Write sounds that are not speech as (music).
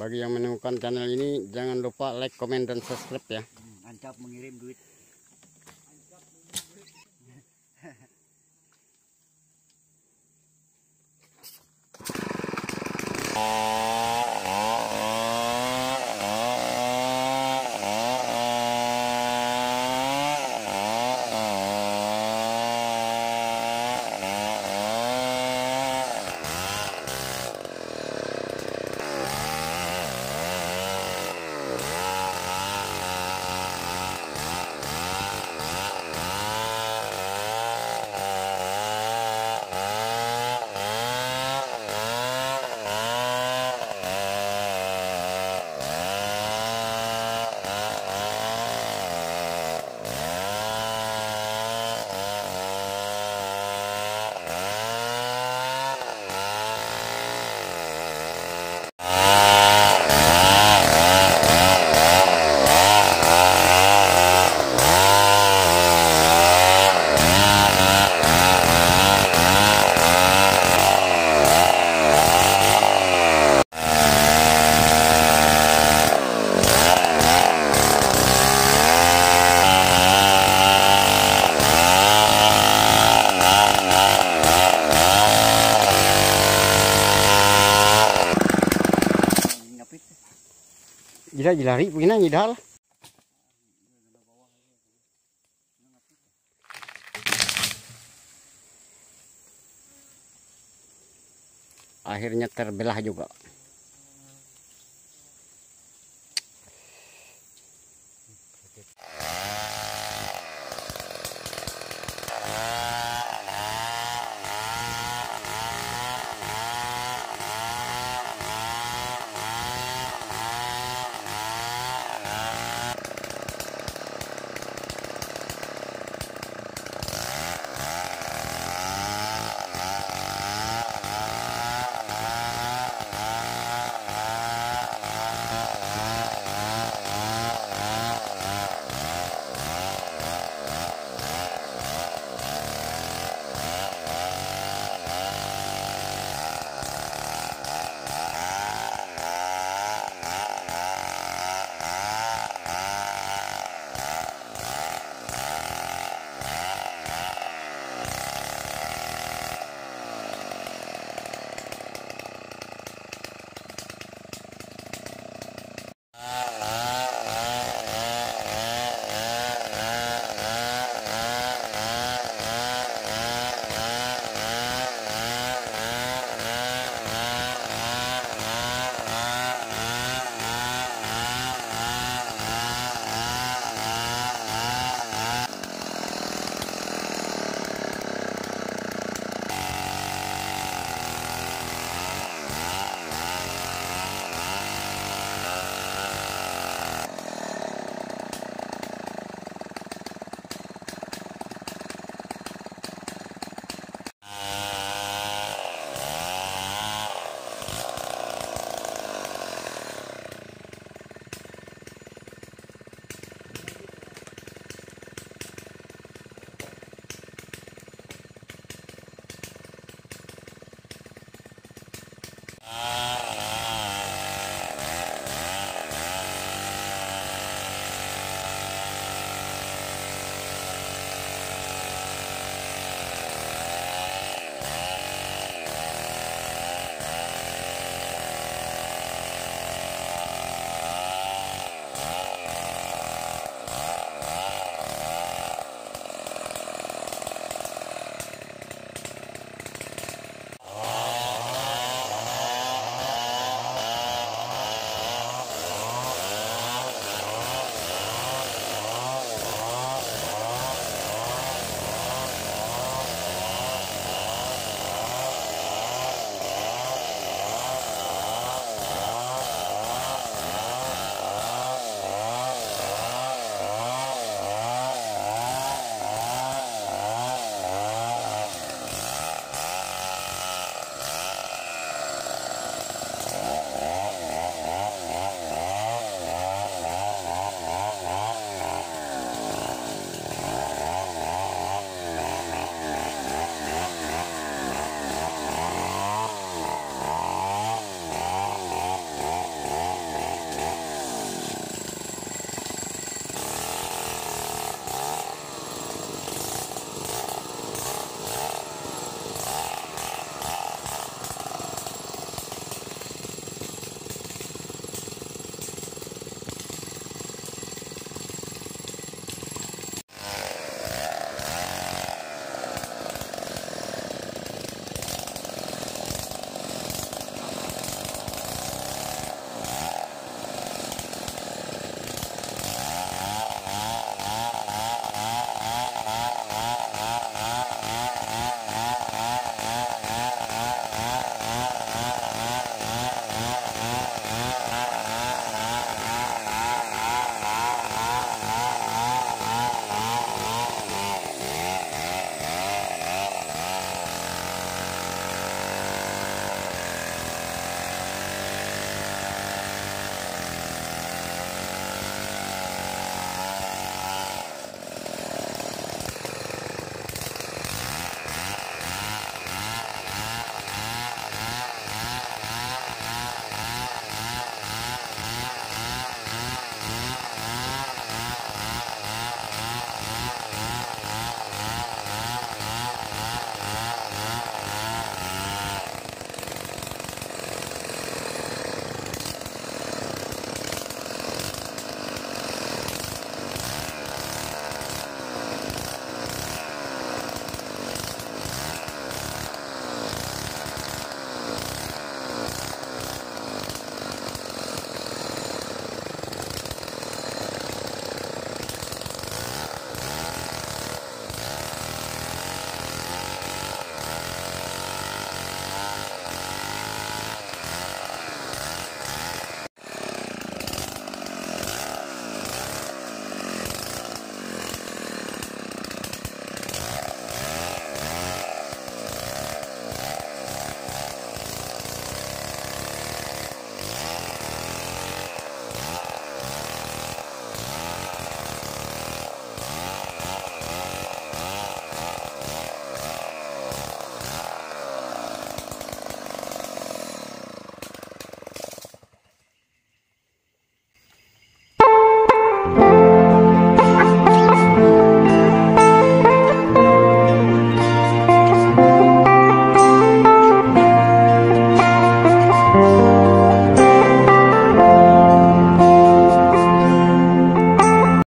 bagi yang menemukan channel ini jangan lupa like, komen dan subscribe ya. Hmm, Ancap mengirim duit. (laughs) Gila lari begini ngidal. Akhirnya terbelah juga. Uh...